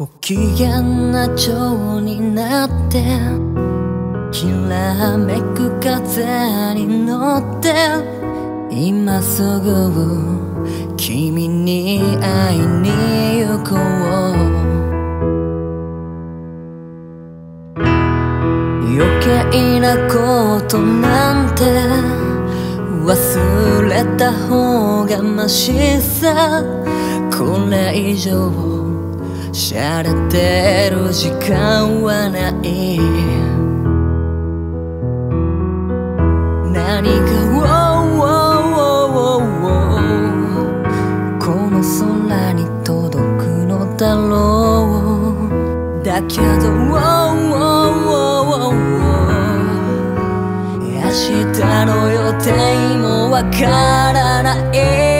ご機嫌な蝶になってきらめく風に乗って今すぐ君に会いに行こう。余計なことなんて忘れた方がましさ。これ以上しゃれてる時間はない何がこの空に届くのだろうだけど明日の予定もわからない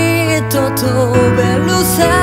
tuve luces.